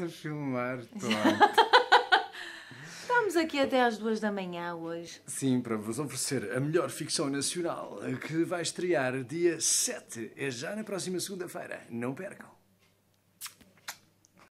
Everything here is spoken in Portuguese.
a filmar, Estamos aqui até às duas da manhã hoje. Sim, para vos oferecer a melhor ficção nacional que vai estrear dia 7. É já na próxima segunda-feira. Não percam.